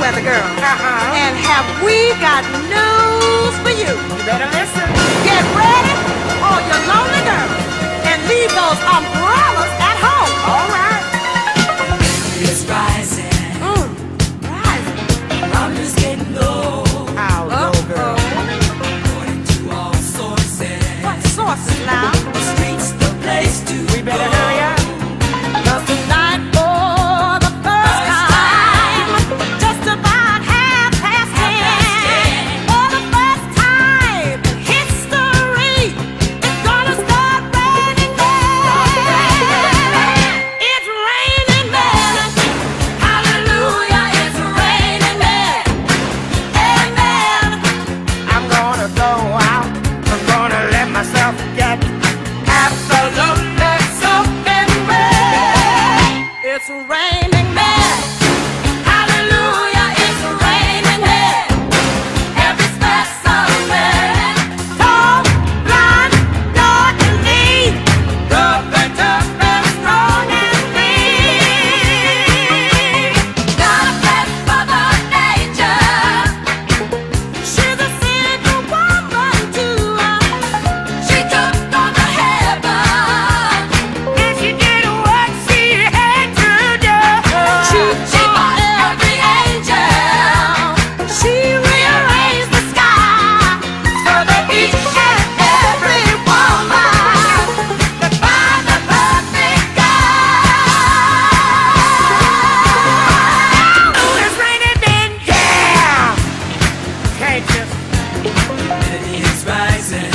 weather girl. Uh-huh. And have we got news for you? You better listen. rising.